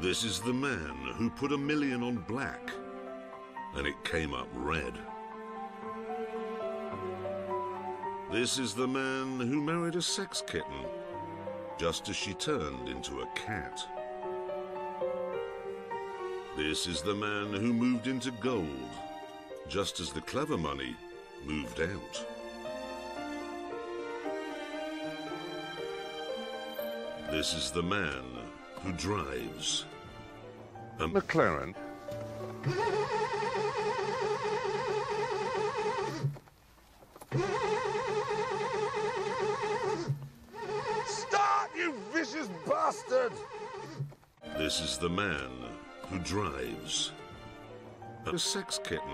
This is the man who put a million on black, and it came up red. This is the man who married a sex kitten, just as she turned into a cat. This is the man who moved into gold, just as the clever money moved out. This is the man who drives a McLaren. Start, you vicious bastard! This is the man who drives a sex kitten.